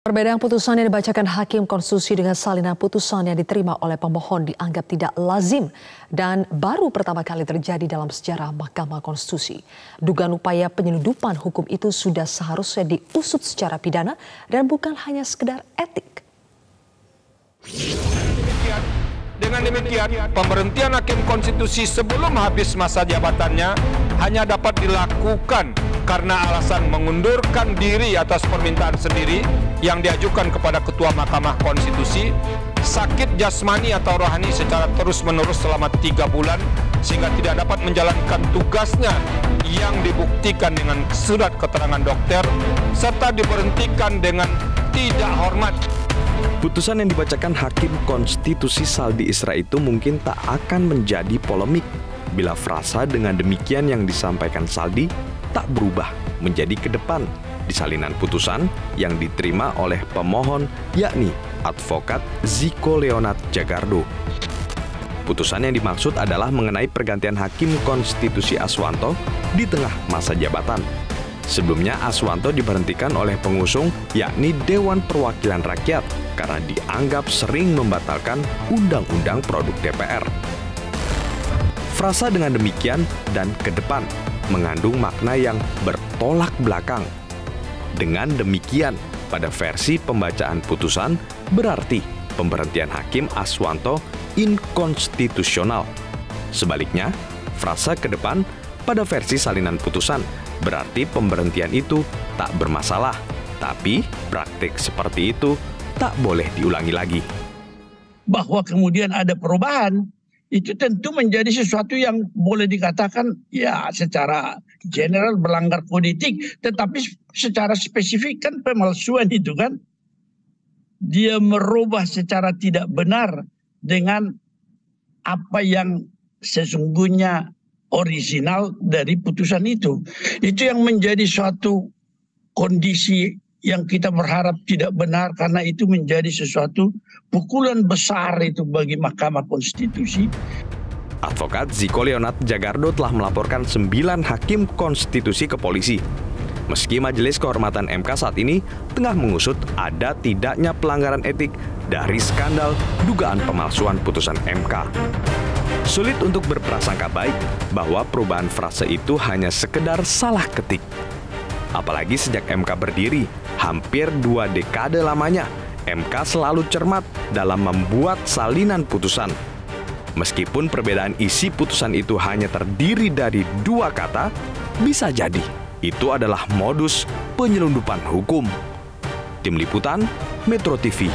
Perbedaan putusan yang dibacakan Hakim Konstitusi dengan salinan putusan yang diterima oleh pemohon dianggap tidak lazim dan baru pertama kali terjadi dalam sejarah Mahkamah Konstitusi. Dugaan upaya penyeludupan hukum itu sudah seharusnya diusut secara pidana dan bukan hanya sekedar etik. Dengan demikian, pemberhentian Hakim Konstitusi sebelum habis masa jabatannya hanya dapat dilakukan karena alasan mengundurkan diri atas permintaan sendiri yang diajukan kepada Ketua Mahkamah Konstitusi, sakit jasmani atau rohani secara terus-menerus selama tiga bulan sehingga tidak dapat menjalankan tugasnya yang dibuktikan dengan surat keterangan dokter serta diberhentikan dengan tidak hormat. Putusan yang dibacakan Hakim Konstitusi Saldi Isra itu mungkin tak akan menjadi polemik bila frasa dengan demikian yang disampaikan Saldi tak berubah menjadi ke depan di salinan putusan yang diterima oleh pemohon yakni advokat Ziko Leonat Jagardo. Putusan yang dimaksud adalah mengenai pergantian Hakim Konstitusi Aswanto di tengah masa jabatan. Sebelumnya Aswanto diberhentikan oleh pengusung yakni Dewan Perwakilan Rakyat karena dianggap sering membatalkan undang-undang produk DPR. Frasa dengan demikian dan ke depan mengandung makna yang bertolak belakang. Dengan demikian, pada versi pembacaan putusan berarti pemberhentian Hakim Aswanto inkonstitusional. Sebaliknya, frasa ke depan pada versi salinan putusan berarti pemberhentian itu tak bermasalah, tapi praktik seperti itu tak boleh diulangi lagi. Bahwa kemudian ada perubahan, itu tentu menjadi sesuatu yang boleh dikatakan ya secara general berlanggar politik, tetapi secara spesifik kan pemalsuan itu kan. Dia merubah secara tidak benar dengan apa yang sesungguhnya original dari putusan itu. Itu yang menjadi suatu kondisi yang kita berharap tidak benar karena itu menjadi sesuatu pukulan besar itu bagi Mahkamah Konstitusi. Advokat Ziko Leonat Jagardo telah melaporkan sembilan hakim konstitusi ke polisi. Meski Majelis Kehormatan MK saat ini tengah mengusut ada tidaknya pelanggaran etik dari skandal dugaan pemalsuan putusan MK. Sulit untuk berprasangka baik bahwa perubahan frase itu hanya sekedar salah ketik. Apalagi sejak MK berdiri, hampir dua dekade lamanya, MK selalu cermat dalam membuat salinan putusan. Meskipun perbedaan isi putusan itu hanya terdiri dari dua kata, bisa jadi itu adalah modus penyelundupan hukum. Tim Liputan, Metro TV,